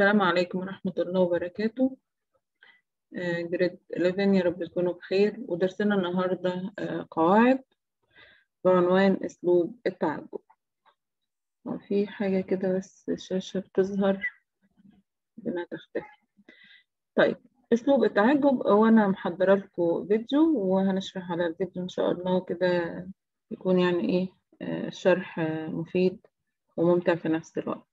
السلام عليكم ورحمة الله وبركاته. جريد 11 يا رب تكونوا بخير. ودرسنا النهاردة آه، قواعد بعنوان أسلوب التعجب. وفي حاجة كده بس الشاشة بتظهر بما تختفي. طيب أسلوب التعجب هو أنا محضرة لكم فيديو وهنشرح على الفيديو إن شاء الله كده يكون يعني إيه آه، شرح آه، مفيد وممتع في نفس الوقت.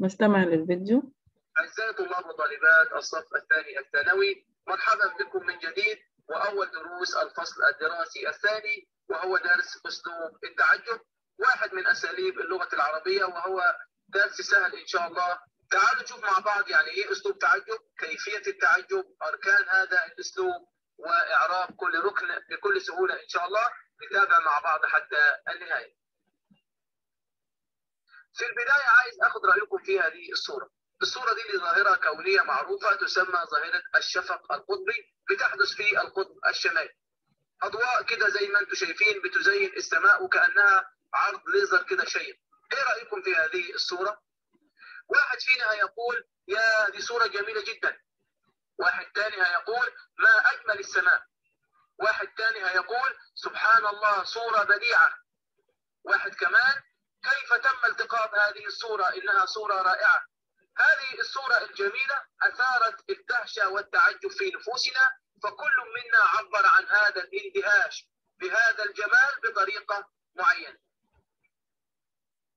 نستمع للفيديو. أعزائي طلاب وطالبات الصف الثاني الثانوي. مرحبا بكم من جديد. وأول دروس الفصل الدراسي الثاني وهو درس أسلوب التعجب. واحد من أساليب اللغة العربية وهو درس سهل إن شاء الله. تعالوا نشوف مع بعض يعني إيه أسلوب تعجب كيفية التعجب أركان هذا الأسلوب وإعراب كل ركن بكل سهولة إن شاء الله. نتابع مع بعض حتى النهاية. في البداية عايز أخذ رأيكم في هذه الصورة. الصورة دي لظاهرة كونية معروفة تسمى ظاهرة الشفق القطبي بتحدث في القطب الشمالي. أضواء كده زي ما أنتم شايفين بتزين السماء وكأنها عرض ليزر كده شيء إيه رأيكم في هذه الصورة؟ واحد فينا هيقول يا دي صورة جميلة جدا. واحد تاني هيقول ما أجمل السماء. واحد تاني هيقول سبحان الله صورة بديعة. واحد كمان كيف تم التقاط هذه الصورة؟ إنها صورة رائعة. هذه الصورة الجميلة أثارت الدهشة والتعجب في نفوسنا فكل منا عبر عن هذا الاندهاش بهذا الجمال بطريقة معينة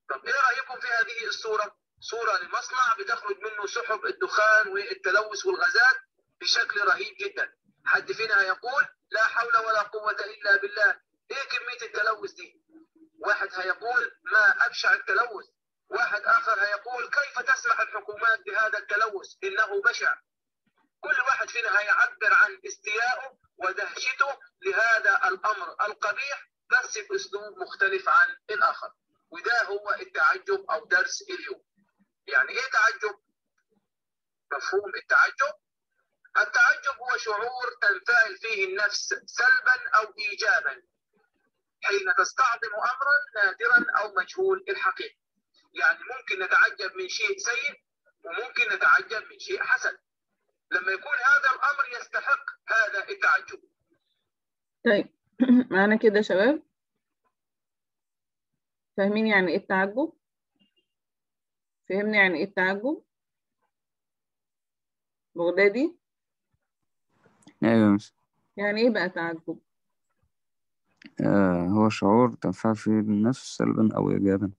طب إيه رأيكم في هذه الصورة؟ صورة لمصنع بتخرج منه سحب الدخان والتلوث والغازات بشكل رهيب جدا حد فينا هيقول لا حول ولا قوة إلا بالله إيه كمية التلوث دي؟ واحد هيقول ما أبشع التلوث واحد آخر هيقول كيف تسمح الحكومات بهذا التلوث؟ إنه بشع. كل واحد فينا هيعبر عن استيائه ودهشته لهذا الأمر القبيح بس بأسلوب مختلف عن الآخر. وده هو التعجب أو درس اليوم. يعني إيه تعجب؟ مفهوم التعجب؟ التعجب هو شعور تنفعل فيه النفس سلبا أو إيجابا حين تستعظم أمرا نادرا أو مجهول الحقيقة. يعني ممكن نتعجب من شيء سيء وممكن نتعجب من شيء حسن. لما يكون هذا الأمر يستحق هذا التعجب. طيب. معانا كده يا شباب؟ فاهمين يعني إيه التعجب؟ فهمنا يعني إيه التعجب؟ بغدادي؟ مس. يعني إيه بقى تعجب؟ آه هو شعور تنفعل فيه النفس سلبا أو إيجابا.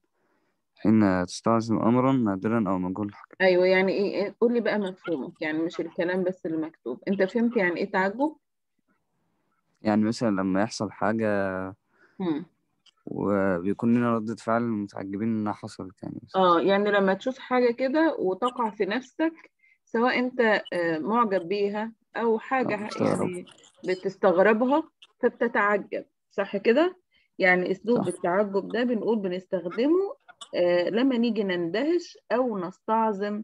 حين تستعظم أمرا نادرا أو مجهول الحقيقة أيوه يعني إيه إيه- قول لي بقى مفهومك يعني مش الكلام بس اللي مكتوب أنت فهمت يعني إيه تعجب يعني مثلا لما يحصل حاجة مم. وبيكون لنا ردة فعل متعجبين إنها حصلت يعني آه يعني لما تشوف حاجة كده وتقع في نفسك سواء أنت آه، معجب بيها أو حاجة أو بتستغرب. يعني بتستغربها فبتتعجب صح كده يعني أسلوب صح. التعجب ده بنقول بنستخدمه آه، لما نيجي نندهش أو نستعظم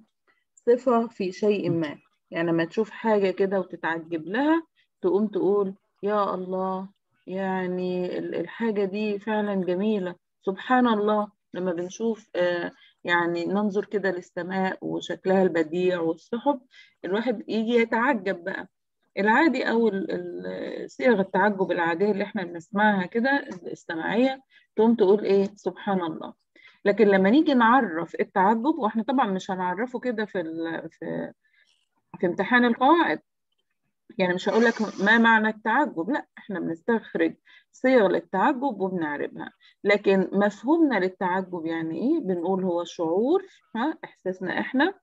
صفة في شيء ما. يعني لما تشوف حاجة كده وتتعجب لها تقوم تقول يا الله يعني ال- الحاجة دي فعلا جميلة. سبحان الله لما بنشوف آه، يعني ننظر كده للسماء وشكلها البديع والسحب الواحد يجي يتعجب بقى. العادي أو صيغ التعجب العادية اللي إحنا بنسمعها كده السماعية تقوم تقول إيه؟ سبحان الله. لكن لما نيجي نعرف التعجب وإحنا طبعا مش هنعرفه كده في ال- في في امتحان القواعد. يعني مش هقول لك ما معنى التعجب لا إحنا بنستخرج صيغ للتعجب وبنعربها. لكن مفهومنا للتعجب يعني إيه؟ بنقول هو شعور ها إحساسنا إحنا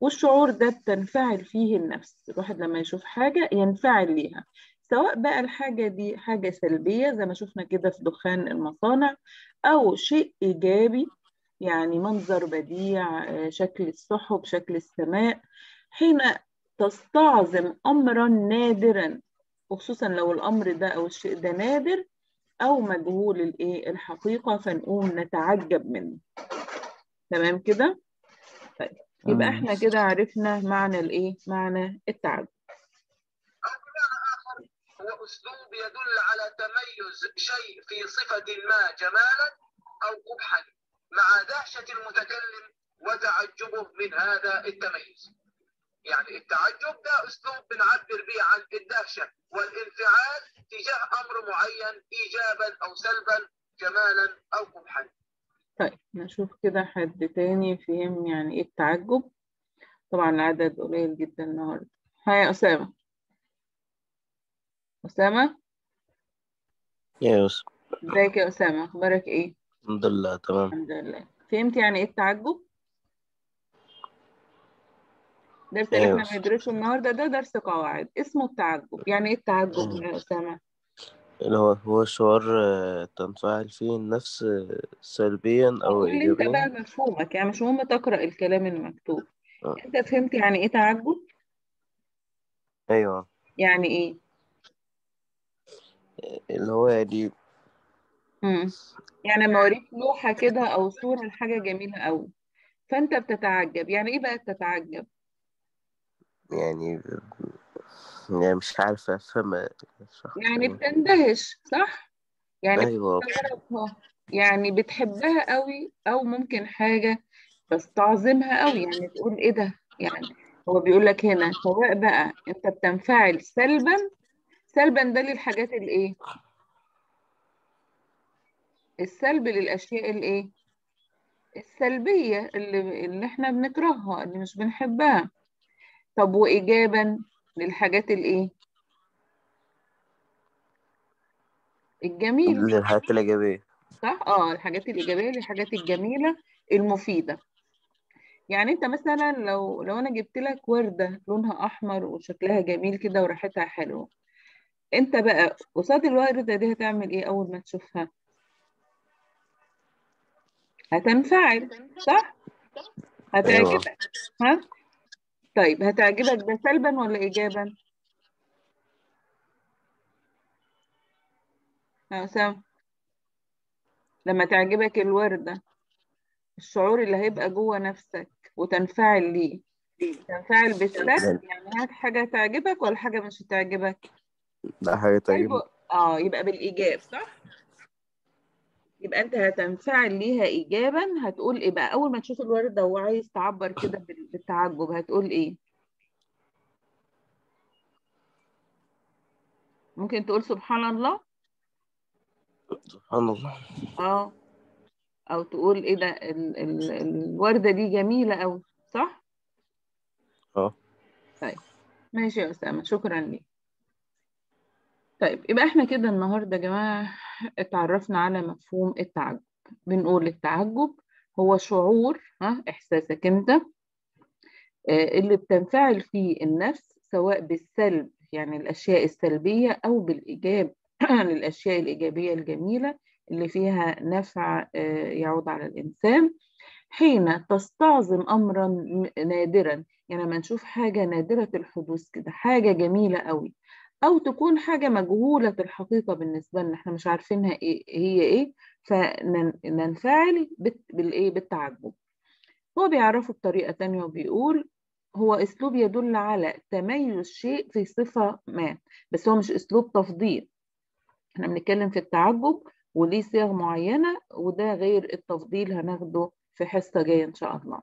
والشعور ده بتنفعل فيه النفس. الواحد لما يشوف حاجة ينفعل ليها. سواء بقى الحاجة دي حاجة سلبية زي ما شفنا كده في دخان المصانع أو شيء إيجابي يعني منظر بديع آه، شكل السحب شكل السماء حين تستعظم أمرا نادرا وخصوصا لو الأمر ده أو الشيء ده نادر أو مجهول الإيه الحقيقة فنقوم نتعجب منه تمام كده؟ طيب يبقى إحنا. كده عرفنا معنى الإيه؟ معنى التعجب أو بمعنى آخر هو أسلوب يدل على تميز شيء في صفة ما جمالا أو قبحا مع دهشة المتكلم وتعجبه من هذا التميز. يعني التعجب ده أسلوب بنعبر به عن الدهشة والانفعال تجاه أمر معين إيجابا أو سلبا جمالا أو قبحا طيب نشوف كده حد تاني فهم يعني إيه التعجب. طبعا العدد قليل جدا النهارده. هاي يا أسامة. أسامة؟ يا يوسف إزيك يا أسامة؟ أخبارك إيه؟ الحمد لله تمام الحمد لله فهمت يعني إيه التعجب؟ الدرس اللي أيوة. إحنا بندرسه النهارده ده درس قواعد اسمه التعجب يعني إيه التعجب يا أسامة؟ اللي هو هو شعور آه، تنفعل فيه النفس آه، سلبيا قول لي أنت بقى مفهومك يعني مش مهم تقرأ الكلام المكتوب آه. أنت فهمت يعني إيه تعجب؟ أيوة يعني إيه؟ اللي هو يعني مم. يعني لما اوريك لوحة كده أو صورة لحاجة جميلة قوي فأنت بتتعجب. يعني إيه بقى تتعجب؟ يعني يعني مش عارف أفهمها أشرح يعني بتندهش صح؟ يعني أيوة. بتستغربها. يعني بتحبها قوي أو ممكن حاجة تستعظمها قوي يعني تقول إيه ده؟ يعني هو بيقول لك هنا سواء بقى أنت بتنفعل سلبا سلبا ده للحاجات الايه السلب للأشياء الإيه؟ السلبية اللي اللي إحنا بنكرهها اللي مش بنحبها. طب وايجابا للحاجات الإيه؟ الجميلة. للحاجات الإيجابية. صح؟ آه الحاجات الإيجابية للحاجات الجميلة المفيدة. يعني أنت مثلا لو لو أنا جبت لك وردة لونها أحمر وشكلها جميل كده وريحتها حلوة أنت بقى قصاد الوردة دي هتعمل إيه أول ما تشوفها؟ هتنفعل صح؟ أيوة. هتعجبك ها؟ طيب هتعجبك ده سلبا ولا ايجابا؟ يا أسامة لما تعجبك الوردة الشعور اللي هيبقى جوه نفسك وتنفعل ليه. تنفعل بالسلب يعني هات حاجة تعجبك ولا حاجة مش هتعجبك؟ ده حاجة سلب تعجبني آه يبقى بالإيجاب صح؟ يبقى أنت هتنفعل ليها ايجابا هتقول إيه بقى؟ أول ما تشوف الوردة وعايز تعبر كده بال- بالتعجب هتقول إيه؟ ممكن تقول سبحان الله؟ سبحان الله. آه. أو تقول إيه ده؟ ال ال الوردة دي جميلة قوي صح؟ آه. طيب. ماشي يا أسامة شكرا ليك. طيب يبقى إحنا كده النهاردة يا جماعة اتعرفنا على مفهوم التعجب. بنقول التعجب هو شعور ها إحساسك أنت آه، اللي بتنفعل فيه النفس سواء بالسلب يعني الأشياء السلبية أو بالإيجاب الأشياء الإيجابية الجميلة اللي فيها نفع آه، يعود على الإنسان. حين تستعظم أمرا م- نادرا يعني لما نشوف حاجة نادرة الحدوث كده حاجة جميلة قوي أو تكون حاجة مجهولة الحقيقة بالنسبة لنا إحنا مش عارفينها إيه هي إيه فننفعل بالإيه بالتعجب. هو بيعرفه بطريقة تانية وبيقول هو أسلوب يدل على تميز شيء في صفة ما بس هو مش أسلوب تفضيل. إحنا بنتكلم في التعجب وليه صيغ معينة وده غير التفضيل هناخده في حصة جاية إن شاء الله.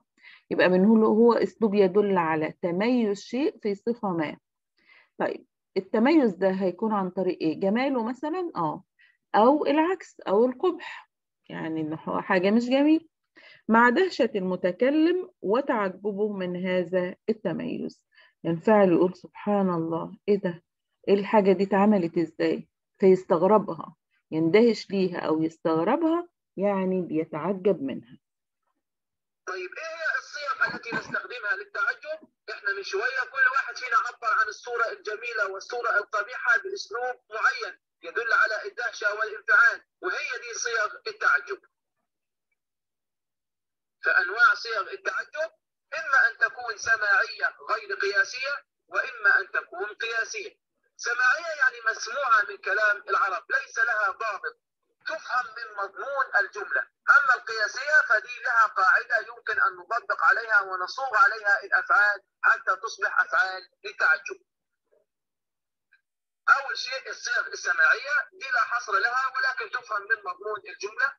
يبقى بنقول هو أسلوب يدل على تميز شيء في صفة ما. طيب التميز ده هيكون عن طريق إيه؟ جماله مثلا آه. أو العكس أو القبح. يعني إن هو حاجة مش جميل مع دهشة المتكلم وتعجبه من هذا التميز. ينفعل يقول سبحان الله إيه ده؟ إيه الحاجة دي اتعملت إزاي؟ فيستغربها. يندهش ليها أو يستغربها يعني بيتعجب منها. طيب إيه هي الصيغ التي نستخدمها للتعجب؟ إحنا من شوية كل واحد فينا عبر عن الصورة الجميلة والصورة القبيحة بأسلوب معين يدل على الدهشة والانفعال وهي دي صيغ التعجب. فأنواع صيغ التعجب إما أن تكون سماعية غير قياسية وإما أن تكون قياسية. سماعية يعني مسموعة من كلام العرب ليس لها ضابط تفهم من مضمون الجملة، أما القياسية فدي لها قاعدة يمكن أن نطبق عليها ونصوغ عليها الأفعال حتى تصبح أفعال للتعجب. أول شيء الصيغ السماعية دي لا حصر لها ولكن تفهم من مضمون الجملة.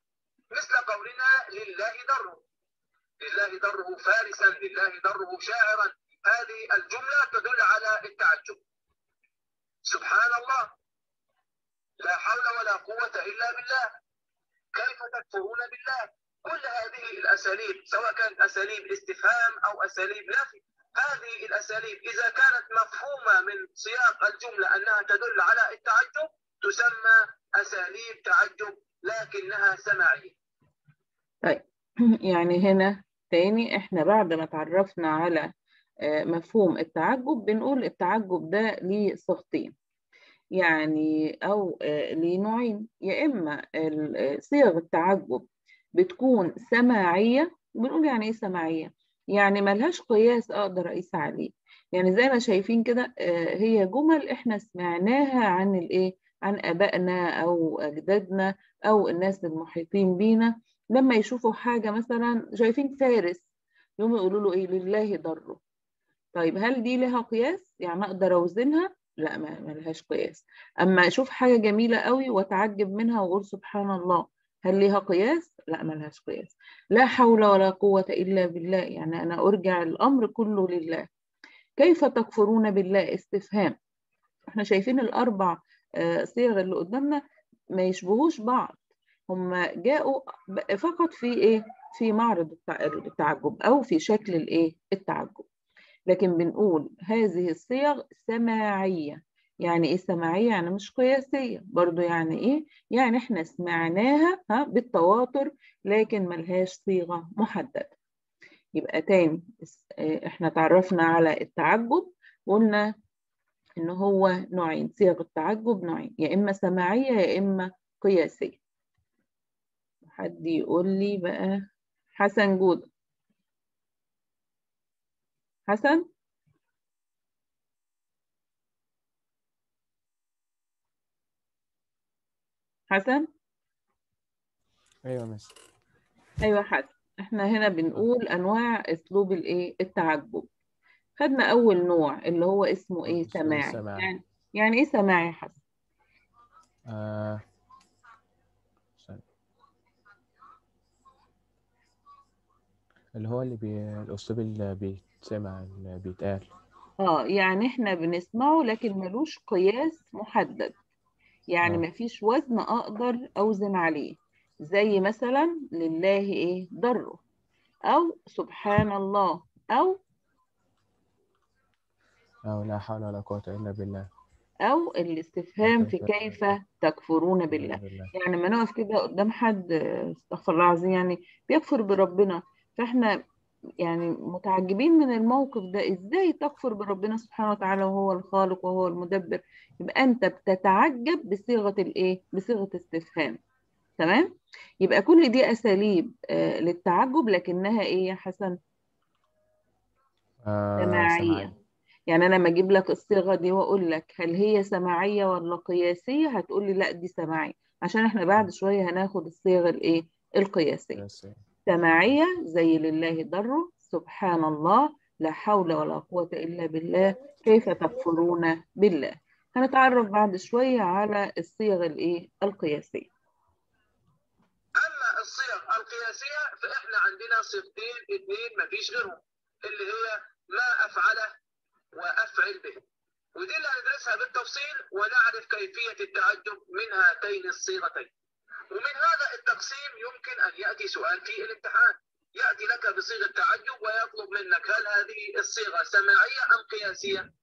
مثل قولنا لله در لله دره فارسا لله دره شاعرا. هذه الجملة تدل على التعجب. سبحان الله. لا حول ولا قوة إلا بالله. كيف تكفرون بالله؟ كل هذه الأساليب سواء كانت أساليب استفهام أو أساليب نفي هذه الأساليب إذا كانت مفهومة من سياق الجملة أنها تدل على التعجب تسمى أساليب تعجب لكنها سماعية. طيب. يعني هنا تاني إحنا بعد ما تعرفنا على آه، مفهوم التعجب بنقول التعجب ده ليه صيغتين يعني أو آه، ليه نوعين يا إما آه، صيغ التعجب بتكون سماعية بنقول يعني إيه سماعية؟ يعني ملهاش قياس أقدر أقيس عليه يعني زي ما شايفين كده آه، هي جمل إحنا سمعناها عن الإيه؟ عن آبائنا أو أجدادنا أو الناس المحيطين بينا لما يشوفوا حاجة مثلا شايفين فارس يوم يقولوا له إيه لله ضره طيب هل دي لها قياس؟ يعني أقدر أوزنها؟ لا ما ملهاش قياس. أما أشوف حاجة جميلة قوي وأتعجب منها وأقول سبحان الله هل لها قياس؟ لا ملهاش قياس. لا حول ولا قوة إلا بالله يعني أنا أرجع الأمر كله لله. كيف تكفرون بالله؟ استفهام. إحنا شايفين الأربع آه، صيغ اللي قدامنا ما يشبهوش بعض. هم جاءوا فقط في إيه؟ في معرض التع- التعجب أو في شكل الإيه؟ التعجب. لكن بنقول هذه الصيغ سماعية. يعني إيه سماعية؟ يعني مش قياسية. برضو يعني إيه؟ يعني إحنا سمعناها ها بالتواتر لكن ملهاش صيغة محددة. يبقى تاني إحنا تعرفنا على التعجب وقلنا إن هو نوعين صيغ التعجب نوعين يا إما سماعية يا إما قياسية. حد يقول لي بقى؟ حسن جودة. حسن؟ حسن؟ أيوه ماشي. أيوه حسن. إحنا هنا بنقول أنواع أسلوب الإيه؟ التعجب. خدنا أول نوع اللي هو اسمه إيه؟ سماعي. السماع. يعني يعني إيه سماعي يا حسن؟ آه. اللي هو اللي بي... الأسلوب اللي بيتسمع اللي بيتقال. آه يعني إحنا بنسمعه لكن ملوش قياس محدد. يعني آه. مفيش وزن أقدر أوزن عليه. زي مثلا لله إيه؟ ضره. أو سبحان الله. أو أو لا حول ولا قوة إلا بالله. أو الاستفهام في كيف تكفرون بالله. يعني لما نقف كده قدام حد استغفر الله العظيم يعني بيكفر بربنا. فإحنا يعني متعجبين من الموقف ده. إزاي تكفر بربنا سبحانه وتعالى وهو الخالق وهو المدبر؟ يبقى أنت بتتعجب بصيغة الإيه؟ بصيغة استفهام. تمام؟ يبقى كل دي أساليب آه، للتعجب لكنها إيه يا حسن؟ آه. سماعية. سماعي يعني أنا لما أجيب لك الصيغة دي وأقول لك هل هي سماعية ولا قياسية هتقول لي لا دي سماعية. عشان إحنا بعد شوية هناخد الصيغ الإيه؟ القياسية. بس سماعية زي لله ضره سبحان الله لا حول ولا قوة إلا بالله كيف تكفرون بالله؟ هنتعرف بعد شوية على الصيغ الإيه؟ القياسية. أما الصيغ القياسية فإحنا عندنا صيغتين اثنين ما فيش غيرهم اللي هي ما أفعله وأفعل به. ودي اللي هندرسها بالتفصيل ونعرف كيفية التعجب من هاتين الصيغتين. ومن هذا التقسيم يمكن أن يأتي سؤال في الامتحان يأتي لك بصيغة تعجب ويطلب منك هل هذه الصيغة سماعية أم قياسية؟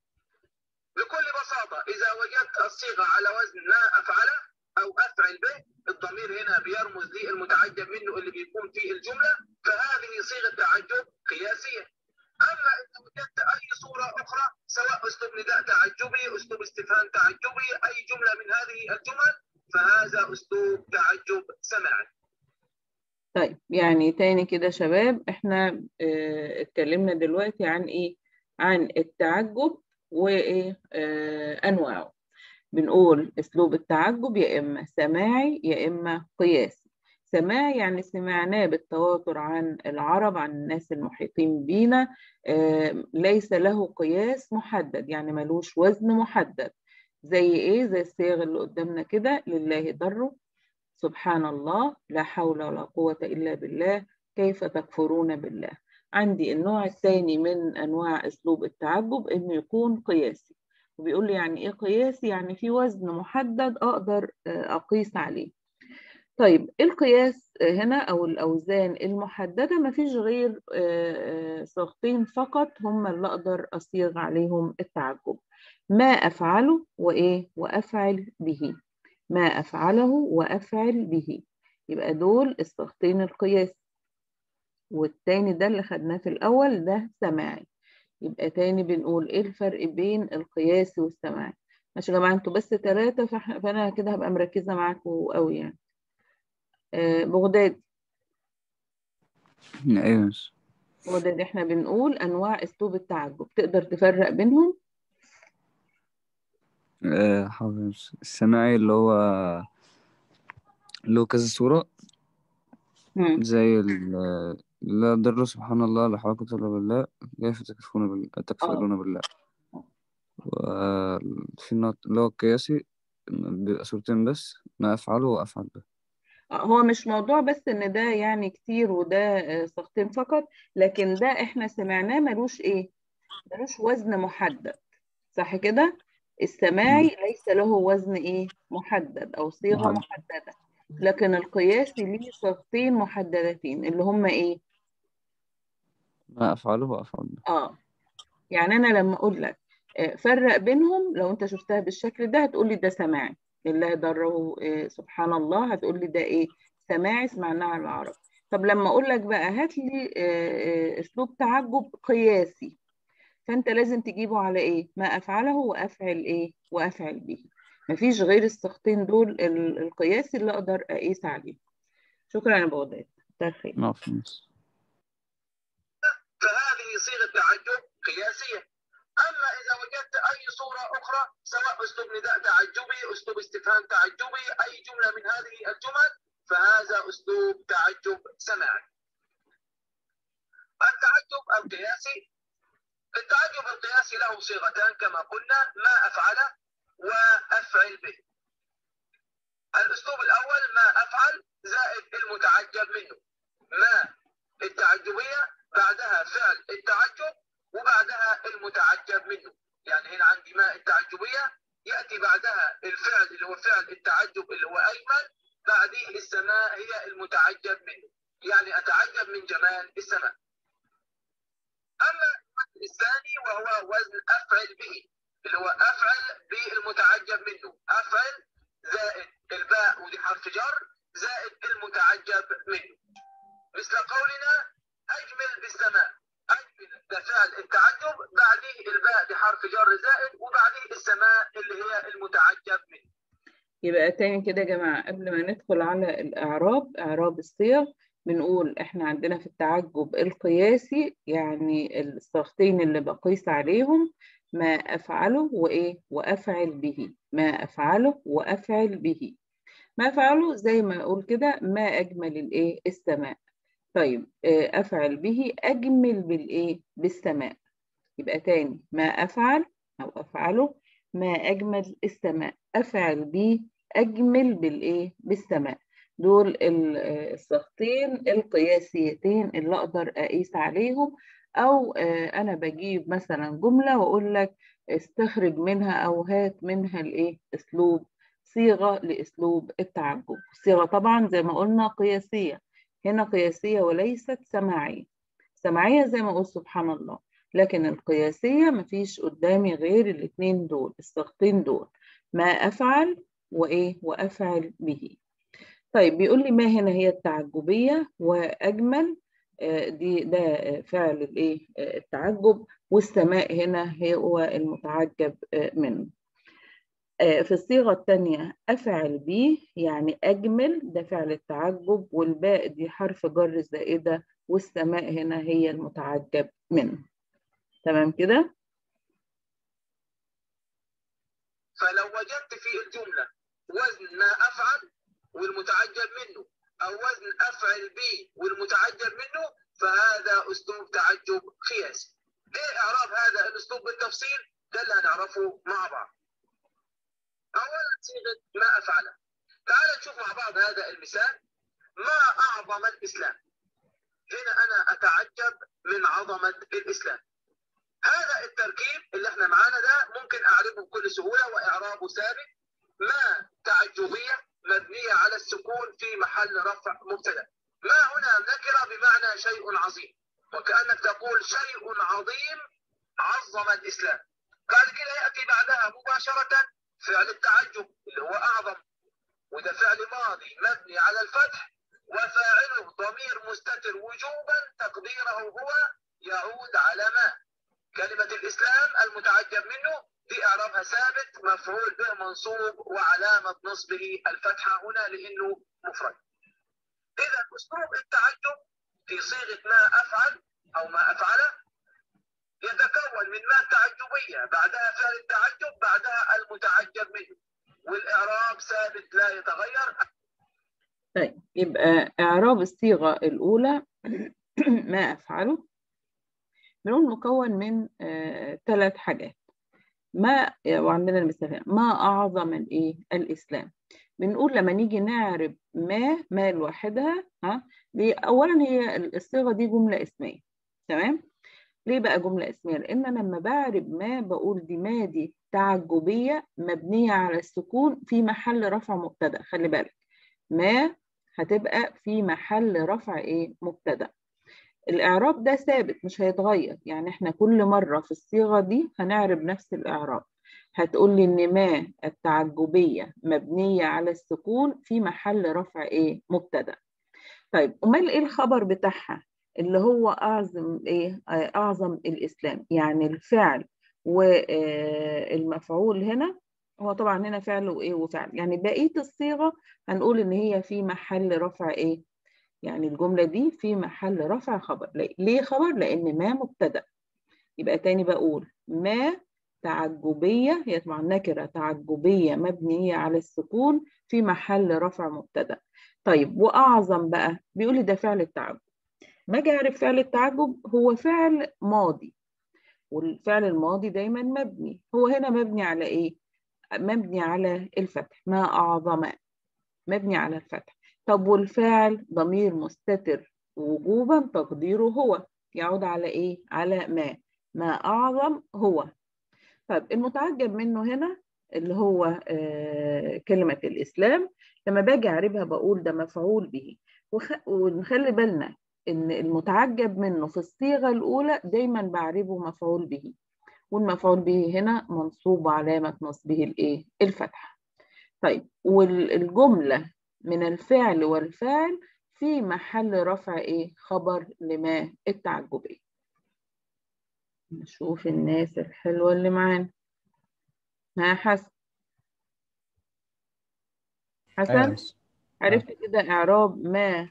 بكل بساطة إذا وجدت الصيغة على وزن ما أفعله أو أفعل به الضمير هنا بيرمز للمتعجب منه اللي بيكون في الجملة فهذه صيغة تعجب قياسية. أما إذا وجدت أي صورة أخرى سواء أسلوب نداء تعجبي، أسلوب استفهام تعجبي، أي جملة من هذه الجمل فهذا أسلوب تعجب سماعي. طيب يعني تاني كده شباب إحنا آه اتكلمنا دلوقتي عن إيه؟ عن التعجب وإيه؟ آه أنواعه. بنقول أسلوب التعجب يا إما سماعي يا إما قياسي. سماعي يعني سمعناه بالتواتر عن العرب عن الناس المحيطين بينا آه ليس له قياس محدد يعني ملوش وزن محدد. زي إيه؟ زي الصيغ اللي قدامنا كده لله ضره سبحان الله لا حول ولا قوة إلا بالله كيف تكفرون بالله؟ عندي النوع الثاني من أنواع أسلوب التعجب إنه يكون قياسي. وبيقول لي يعني إيه قياسي؟ يعني في وزن محدد أقدر أقيس عليه. طيب القياس هنا أو الأوزان المحددة مفيش غير صيغتين فقط هم اللي أقدر أصيغ عليهم التعجب. ما أفعله وإيه؟ وأفعل به. ما أفعله وأفعل به. يبقى دول الصيغتين القياس. والتاني ده اللي خدناه في الأول ده سماعي. يبقى تاني بنقول إيه الفرق بين القياسي والسماعي؟ ماشي يا جماعة أنتوا بس تلاتة فأنا كده هبقى مركزة معاكم قوي يعني. آه بغداد. أيوه بغداد إحنا بنقول أنواع أسلوب التعجب. تقدر تفرق بينهم؟ آه، حافظ السماعي اللي هو له كذا صورة مم. زي ال- لا ضر سبحان الله لا حول ولا قوة إلا بالله. كيف تكفرون بالله تكفرون بالله. وفي النوع- اللي هو القياسي بيبقى صورتين بس ما أفعله وأفعل به. هو مش موضوع بس إن ده يعني كتير وده آه، صيغتين فقط لكن ده إحنا سمعناه ملوش إيه؟ ملوش وزن محدد. صح كده؟ السماعي ليس له وزن إيه؟ محدد أو صيغة محدد. محددة. لكن القياسي ليه صيغتين محددتين اللي هم إيه؟ ما أفعله وأفعل. به آه. يعني أنا لما أقول لك آه، فرق بينهم لو أنت شفتها بالشكل ده هتقول لي ده سماعي. لله ضره آه، سبحان الله هتقول لي ده إيه؟ سماعي سمعناه على العرب. طب لما أقول لك بقى هات لي آه، أسلوب تعجب قياسي. فأنت لازم تجيبه على إيه؟ ما أفعله وأفعل إيه؟ وأفعل به مفيش غير الصيغتين دول ال- القياسي اللي أقدر أقيس عليه. شكرا يا بغداد كتر خير. ما فهمت فهذه صيغة تعجب قياسية أما إذا وجدت أي صورة أخرى سواء أسلوب نداء تعجبي أسلوب استفهام تعجبي أي جملة من هذه الجمل فهذا أسلوب تعجب سماعي. التعجب القياسي التعجب القياسي له صيغتان كما قلنا ما أفعله وأفعل به. الأسلوب الأول ما أفعل زائد المتعجب منه. ما التعجبية بعدها فعل التعجب وبعدها المتعجب منه. يعني هنا عندي ما التعجبية يأتي بعدها الفعل اللي هو فعل التعجب اللي هو أيمن بعديه السماء هي المتعجب منه. يعني أتعجب من جمال السماء. أما الثاني وهو وزن أفعل به اللي هو أفعل بالمتعجب منه. أفعل زائد الباء ودي حرف جر زائد المتعجب منه. مثل قولنا أجمل بالسماء. أجمل ده فعل التعجب بعديه الباء دي حرف جر زائد وبعديه السماء اللي هي المتعجب منه. يبقى تاني كده يا جماعة قبل ما ندخل على الإعراب إعراب الصيغ بنقول إحنا عندنا في التعجب القياسي يعني الصيغتين اللي بقيس عليهم ما أفعله وإيه؟ وأفعل به. ما أفعله وأفعل به. ما أفعله زي ما أقول كده ما أجمل الإيه؟ السماء. طيب آه، أفعل به أجمل بالإيه؟ بالسماء. يبقى تاني ما أفعل أو أفعله ما أجمل السماء. أفعل به أجمل بالإيه؟ بالسماء. دول ال- الصيغتين القياسيتين اللي أقدر أقيس عليهم. أو آه، أنا بجيب مثلا جملة وأقول لك استخرج منها أو هات منها الإيه؟ أسلوب صيغة لأسلوب التعجب. الصيغة طبعا زي ما قلنا قياسية. هنا قياسية وليست سماعية. سماعية زي ما قلت سبحان الله. لكن القياسية مفيش قدامي غير الاتنين دول الصيغتين دول. ما أفعل وإيه؟ وأفعل به. طيب بيقول لي ما هنا هي التعجبية وأجمل آه، دي ده آه، فعل الإيه؟ آه، التعجب والسماء هنا هو المتعجب منه. في الصيغة الثانية أفعل به يعني أجمل ده فعل التعجب والباء دي حرف جر زائدة والسماء هنا هي المتعجب منه. تمام كده؟ فلو وجدت في الجملة وزن ما أفعل والمتعجب منه أو وزن أفعل به والمتعجب منه فهذا أسلوب تعجب قياسي إيه إعراب هذا الأسلوب بالتفصيل؟ ده اللي هنعرفه مع بعض. أولا صيغة ما أفعله تعال نشوف مع بعض هذا المثال. ما أعظم الإسلام؟ هنا أنا أتعجب من عظمة الإسلام. هذا التركيب اللي إحنا معانا ده ممكن أعرفه بكل سهولة وإعرابه ثابت. ما تعجبية؟ مبنية على السكون في محل رفع مبتدأ. ما هنا؟ نكرة بمعنى شيء عظيم. وكأنك تقول شيء عظيم عظم الإسلام. بعد كده يأتي بعدها مباشرة فعل التعجب اللي هو أعظم. وده فعل ماضي مبني على الفتح. وفاعله ضمير مستتر وجوبا تقديره هو يعود على ما؟ كلمة الإسلام المتعجب منه دي إعرابها ثابت مفعول به منصوب وعلامة نصبه الفتحة هنا لأنه مفرد. إذا أسلوب التعجب في صيغة ما أفعل أو ما أفعله يتكون من ما تعجبية بعدها فعل التعجب بعدها المتعجب منه. والإعراب ثابت لا يتغير. طيب يبقى إعراب الصيغة الأولى ما أفعله؟ بنقول مكون من ثلاث آه حاجات. ما وعندنا هنا ما أعظم الإيه؟ الإسلام. بنقول لما نيجي نعرب ما ما لوحدها ها؟ أولا هي الصيغة دي جملة اسمية تمام؟ ليه بقى جملة اسمية؟ لأن أنا لما بعرب ما بقول دي ما دي تعجبية مبنية على السكون في محل رفع مبتدأ. خلي بالك ما هتبقى في محل رفع إيه؟ مبتدأ. الإعراب ده ثابت مش هيتغير. يعني إحنا كل مرة في الصيغة دي هنعرب نفس الإعراب. هتقول لي إن ما التعجبية مبنية على السكون في محل رفع إيه؟ مبتدأ. طيب أمال إيه الخبر بتاعها؟ اللي هو أعظم إيه؟ أعظم الإسلام. يعني الفعل والمفعول هنا هو طبعا هنا فعل وإيه وفعل. يعني بقية الصيغة هنقول إن هي في محل رفع إيه؟ يعني الجملة دي في محل رفع خبر. ليه خبر؟ لأن ما مبتدأ. يبقى تاني بقول ما تعجبية هي طبعا نكرة تعجبية مبنية على السكون في محل رفع مبتدأ. طيب وأعظم بقى بيقول لي ده فعل التعجب. ما أجي أعرف فعل التعجب؟ هو فعل ماضي. والفعل الماضي دايما مبني. هو هنا مبني على إيه؟ مبني على الفتح. ما أعظم؟ مبني على الفتح. طب والفعل ضمير مستتر وجوبا تقديره هو. يعود على إيه؟ على ما. ما أعظم هو. طب المتعجب منه هنا اللي هو آه كلمة الإسلام. لما باجي أعربها بقول ده مفعول به. وخ... ونخلي بالنا إن المتعجب منه في الصيغة الأولى دايما بعربه مفعول به. والمفعول به هنا منصوب علامة نصبه الإيه؟ الفتحة. طيب والجملة من الفعل والفاعل في محل رفع إيه؟ خبر لما التعجبية نشوف الناس الحلوة اللي معانا. ها حسن. حسن؟ عرفت كده إعراب ما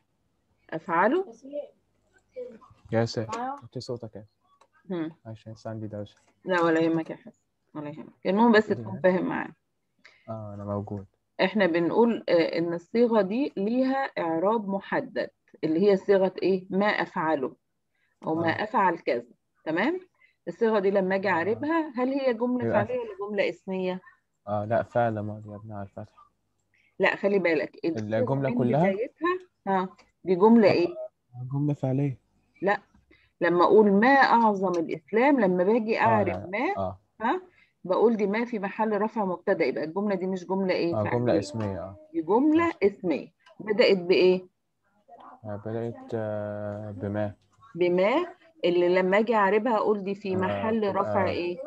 أفعله؟ ياسر انت صوتك يا عشان عندي دوشة. لا ولا يهمك يا حسن ولا يهمك. المهم بس تكون فاهم معانا. آه أنا موجود. إحنا بنقول إن الصيغة دي ليها إعراب محدد اللي هي صيغة إيه؟ ما أفعله أو ما آه. أفعل كذا تمام؟ الصيغة دي لما أجي آه. أعربها هل هي جملة فعلية ولا جملة اسمية؟ آه لا فعل ماضي يبنى على الفتح. لا خلي بالك من كلها؟ بدايتها ها دي جملة إيه؟ جملة فعلية. لما أقول ما أعظم الإسلام لما باجي أعرب لا ما آه. ها بقول دي ما في محل رفع مبتدا يبقى الجملة دي مش جملة إيه آه فعليه جملة اسمية آه. دي جملة اسمية. بدأت بإيه؟ آه، بدأت آه، بما. بما اللي لما أجي أعربها أقول دي في آه، محل رفع إيه؟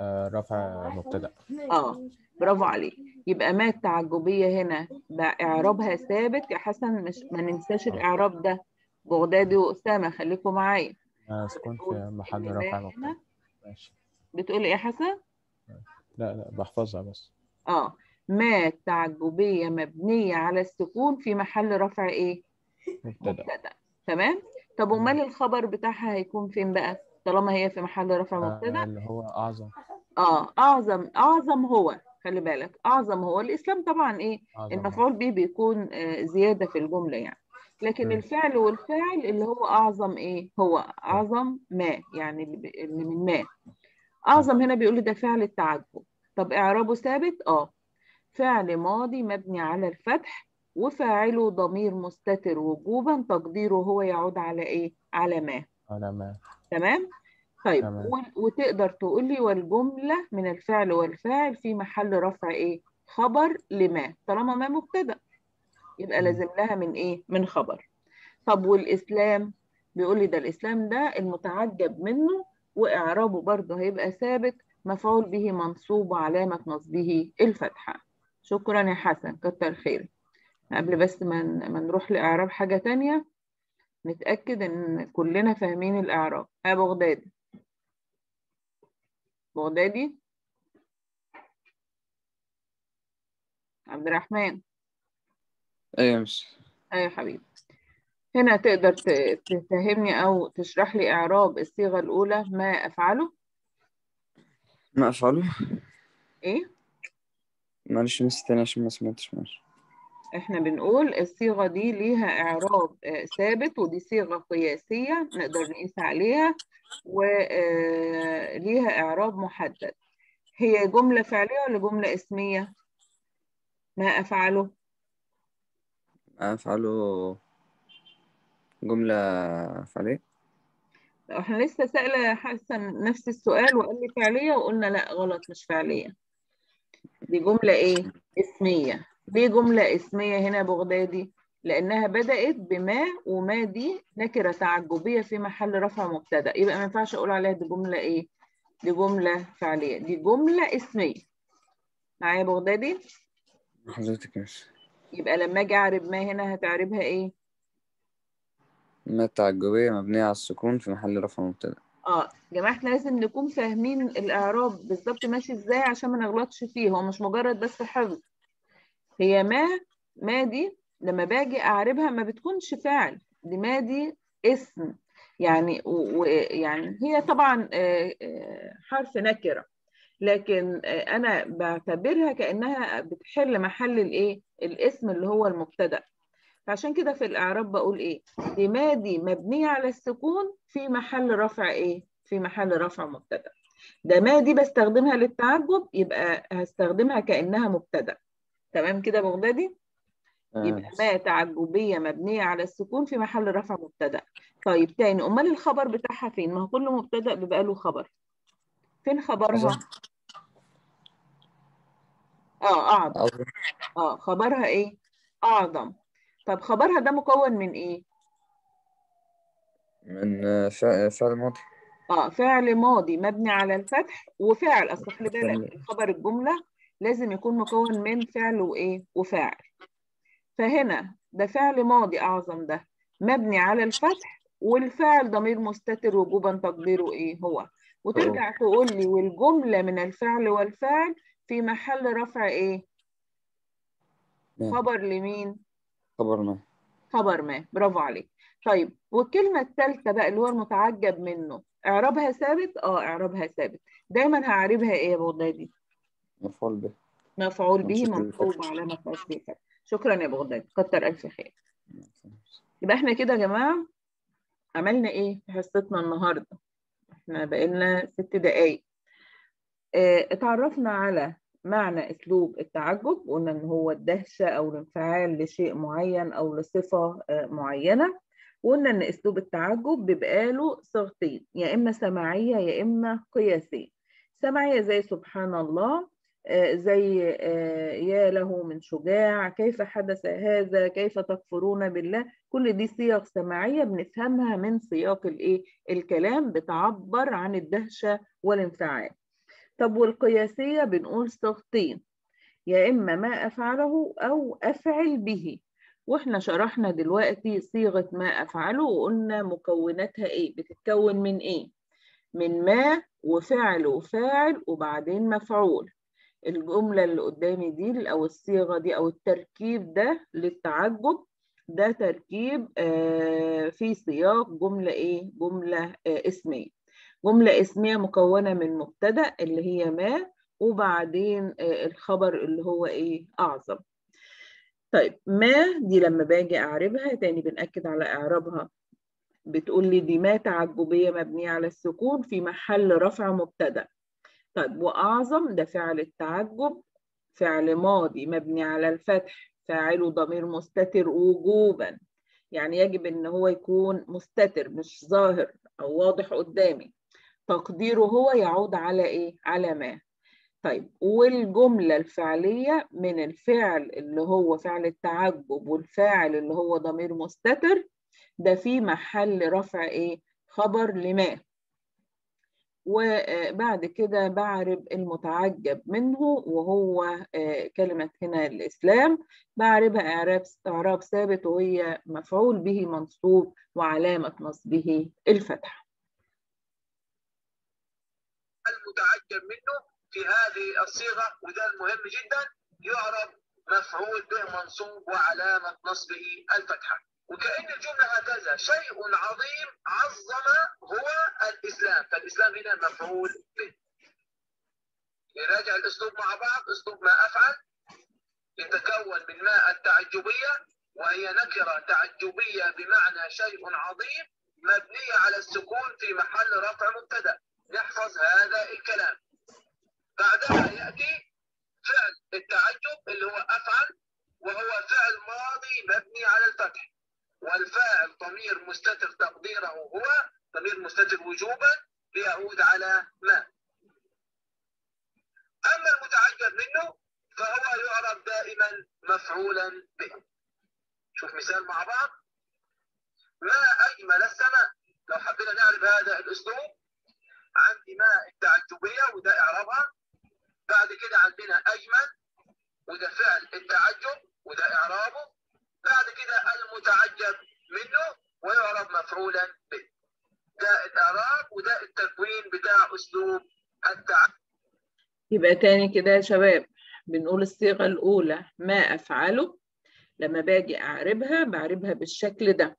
آه، رفع مبتدأ. آه برافو عليك. يبقى ما التعجبية هنا؟ إعرابها ثابت. يا حسن مش ما ننساش الإعراب ده. بغدادي وأسامة خليكم معايا. آه، بنقول في محل رفع هنا ماشي. بتقول إيه يا حسن؟ لا لا بحفظها بس. آه. ما التعجبيه مبنية على السكون في محل رفع إيه؟ مبتدأ. مبتدأ. تمام؟ طب أمال الخبر بتاعها هيكون فين بقى؟ طالما هي في محل رفع آه، مبتدأ. اللي هو أعظم. آه أعظم أعظم هو. خلي بالك أعظم هو. الإسلام طبعا إيه؟ أعظم المفعول به بيكون آه، زيادة في الجملة يعني. لكن مم. الفعل والفاعل اللي هو أعظم إيه؟ هو أعظم ما يعني اللي من ما. أعظم هنا بيقول لي ده فعل التعجب. طب اعرابه ثابت؟ آه. فعل ماضي مبني على الفتح وفاعله ضمير مستتر وجوبا تقديره هو يعود على إيه؟ على ما. على ما. تمام؟ طيب تمام. وتقدر تقول لي والجملة من الفعل والفاعل في محل رفع إيه؟ خبر لما. طالما ما مبتدأ. يبقى. لازم لها من إيه؟ من خبر. طب والإسلام؟ بيقول لي ده الإسلام ده المتعجب منه وإعرابه برضه هيبقى ثابت مفعول به منصوب وعلامة نصبه الفتحة شكرا يا حسن كتر خيرك قبل بس ما ن- ما نروح لإعراب حاجة تانية نتأكد إن كلنا فاهمين الإعراب. يا بغدادي. بغدادي؟ عبد الرحمن. أيوه مش أيوة يا حبيبي. هنا تقدر تفهمني أو تشرح لي إعراب الصيغة الأولى ما أفعله؟ ما أفعله؟ إيه؟ معلش بس تاني عشان ما سمعتش معلش. إحنا بنقول الصيغة دي ليها إعراب آه، ثابت ودي صيغة قياسية نقدر نقيس عليها وليها إعراب محدد. هي جملة فعلية ولا جملة اسمية؟ ما أفعله. ما أفعله. جملة فعلية؟ إحنا لسه سائلة حسن نفس السؤال وقال لي فعلية وقلنا لا غلط مش فعلية. دي جملة إيه؟ اسمية. ليه جملة اسمية هنا بغدادي؟ لأنها بدأت بما وما دي نكرة تعجبية في محل رفع مبتدأ. يبقى ما ينفعش أقول عليها دي جملة إيه؟ دي جملة فعلية. دي جملة اسمية. معايا يا بغدادي؟ حضرتك مش يبقى لما أجي أعرب ما هنا هتعربها إيه؟ ما التعجبية مبنية على السكون في محل رفع مبتدأ. آه يا جماعة إحنا لازم نكون فاهمين الإعراب بالظبط ماشي إزاي عشان ما نغلطش فيه. هو مش مجرد بس حفظ. هي ما ما دي لما باجي أعربها ما بتكونش فعل. دي ما دي اسم. يعني ويعني هي طبعا آه، آه، حرف نكرة. لكن آه، أنا بعتبرها كأنها بتحل محل الإيه؟ الاسم اللي هو المبتدأ. فعشان كده في الإعراب بقول إيه؟ دي ما دي مبنية على السكون في محل رفع إيه؟ في محل رفع مبتدأ. ده ما دي بستخدمها للتعجب يبقى هستخدمها كأنها مبتدأ. تمام كده بغدادي؟ يبقى ما تعجبية مبنية على السكون في محل رفع مبتدأ. طيب تاني أمال الخبر بتاعها فين؟ ما هو كل مبتدأ بيبقى له خبر. فين خبرها؟ آه أعظم. أعظم آه خبرها إيه؟ أعظم. طب خبرها ده مكون من إيه؟ من فع- فعل ماضي. آه فعل ماضي مبني على الفتح وفعل أصل خلي بالك خبر الجملة لازم يكون مكون من فعل وإيه؟ وفاعل. فهنا ده فعل ماضي أعظم ده مبني على الفتح والفاعل ضمير مستتر وجوبا تقديره إيه هو. وترجع تقول لي والجملة من الفعل والفاعل في محل رفع إيه؟ نعم. خبر لمين؟ خبر ما. خبر ما. برافو عليك. طيب والكلمة الثالثة بقى اللي هو المتعجب منه إعرابها ثابت؟ آه إعرابها ثابت. دايما هعربها إيه يا بغدادي؟ مفعول به. مفعول به منصوب. علامة نصبه الفتح شكرا يا بغدادي كتر ألف خير. يبقى إحنا كده يا جماعة عملنا إيه في حصتنا النهاردة؟ إحنا بقينا ست دقايق. آه اتعرفنا على معنى أسلوب التعجب قلنا إن هو الدهشة أو الانفعال لشيء معين أو لصفة آه معينة وقلنا إن أسلوب التعجب بيبقى له صيغتين يا إما سماعية يا إما قياسية. سماعية زي سبحان الله آه، زي آه، يا له من شجاع كيف حدث هذا؟ كيف تكفرون بالله؟ كل دي صيغ سماعية بنفهمها من سياق الإيه؟ الكلام بتعبر عن الدهشة والانفعال. طب والقياسية بنقول صيغتين يا إما ما أفعله أو أفعل به. وإحنا شرحنا دلوقتي صيغة ما أفعله وقلنا مكوناتها إيه بتتكون من إيه؟ من ما وفعل وفاعل وبعدين مفعول. الجملة اللي قدامي دي أو الصيغة دي أو التركيب ده للتعجب ده تركيب آه في سياق جملة إيه؟ جملة آه اسمية. جملة اسمية مكونة من مبتدأ اللي هي ما وبعدين آه الخبر اللي هو إيه أعظم. طيب ما دي لما باجي أعربها تاني بنأكد على إعرابها. بتقول لي دي ما تعجبية مبنية على السكون في محل رفع مبتدأ. طيب وأعظم ده فعل التعجب. فعل ماضي مبني على الفتح. فاعله ضمير مستتر وجوبا. يعني يجب إن هو يكون مستتر مش ظاهر أو واضح قدامي. تقديره هو يعود على إيه؟ على ما. طيب والجملة الفعلية من الفعل اللي هو فعل التعجب والفاعل اللي هو ضمير مستتر ده في محل رفع إيه؟ خبر لما. وبعد كده بعرب المتعجب منه وهو كلمة هنا الإسلام. بعربها إعراب إعراب ثابت وهي مفعول به منصوب وعلامة نصبه الفتح المتعجب منه في هذه الصيغة وده المهم جدا يعرب مفعول به منصوب وعلامة نصبه الفتحة. وكأن الجملة هكذا شيء عظيم عظم هو الإسلام فالإسلام هنا مفعول به. نراجع الأسلوب مع بعض أسلوب ما أفعل. يتكون من ماء التعجبية وهي نكرة تعجبية بمعنى شيء عظيم مبنية على السكون في محل رفع مبتدأ. نحفظ هذا الكلام. بعدها يأتي فعل التعجب اللي هو أفعل وهو فعل ماضي مبني على الفتح. والفاعل ضمير مستتر تقديره هو ضمير مستتر وجوبا ليعود على ما. أما المتعجب منه فهو يعرف دائما مفعولا به. شوف مثال مع بعض. ما أجمل السماء؟ لو حبينا نعرف هذا الأسلوب عندي ما التعجبية وده إعرابها. بعد كده عندنا أجمل وده فعل التعجب وده إعرابه. بعد كده المتعجب منه ويعرب مفعولا به. ده الإعراب وده التكوين بتاع أسلوب التعجب. يبقى تاني كده يا شباب بنقول الصيغة الأولى ما أفعله لما باجي أعربها بعربها بالشكل ده.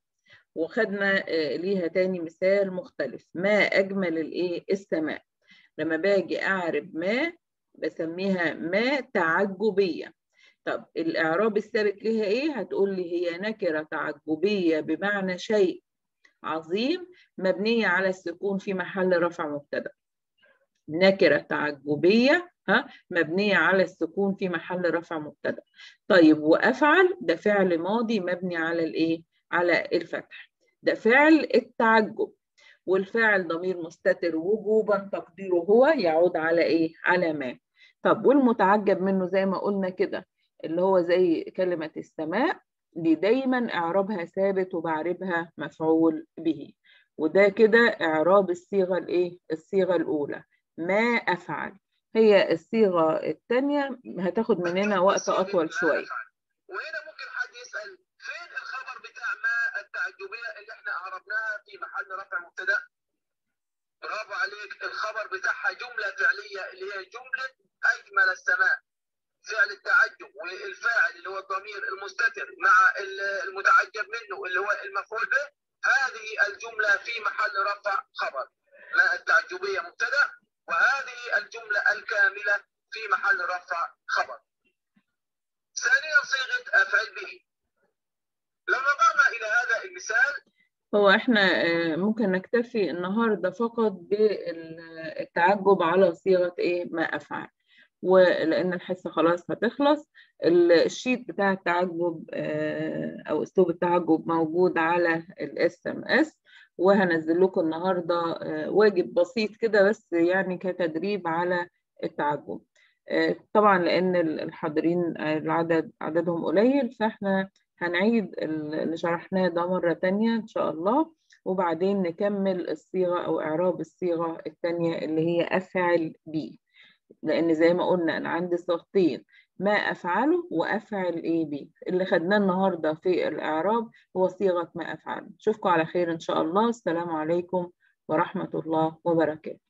وخدنا ليها تاني مثال مختلف. ما أجمل الإيه؟ السماء. لما باجي أعرب ما بسميها ما تعجبية. طب الإعراب الثابت ليها إيه؟ هتقول لي هي نكرة تعجبية بمعنى شيء عظيم مبنية على السكون في محل رفع مبتدأ. نكرة تعجبية ها مبنية على السكون في محل رفع مبتدأ. طيب وأفعل؟ ده فعل ماضي مبني على الإيه؟ على الفتح. ده فعل التعجب والفاعل ضمير مستتر وجوبا تقديره هو يعود على إيه؟ على ما. طب والمتعجب منه زي ما قلنا كده اللي هو زي كلمة السماء دي دايما إعرابها ثابت وبعربها مفعول به. وده كده إعراب الصيغة الإيه؟ الصيغة الأولى. ما أفعل. هي الصيغة الثانية هتاخد مننا وقت أطول شوية. وهنا ممكن حد يسأل ما التعجبية اللي إحنا أعربناها في محل رفع مبتدأ. برافو عليك. الخبر بتاعها جملة فعلية اللي هي جملة أجمل السماء. فعل التعجب والفاعل اللي هو الضمير المستتر مع المتعجب منه اللي هو المفعول به. هذه الجملة في محل رفع خبر. ما التعجبية مبتدأ؟ وهذه الجملة الكاملة في محل رفع خبر. ثانيا صيغة أفعل به. لو نظرنا إلى هذا المثال؟ هو إحنا ممكن نكتفي النهارده فقط بالتعجب على صيغة إيه؟ ما أفعل. ولأن الحصة خلاص هتخلص. ال sheet بتاع التعجب أو أسلوب التعجب موجود على ال SMS وهنزل لكم النهارده واجب بسيط كده بس يعني كتدريب على التعجب. طبعا لأن الحاضرين العدد عددهم قليل فإحنا هنعيد اللي شرحناه ده مرة تانية إن شاء الله وبعدين نكمل الصيغة أو إعراب الصيغة الثانية اللي هي أفعل بيه لأن زي ما قلنا أنا عندي صيغتين ما أفعله وأفعل إيه بيه اللي خدناه النهارده في الإعراب هو صيغة ما أفعله. اشوفكم على خير إن شاء الله. السلام عليكم ورحمة الله وبركاته.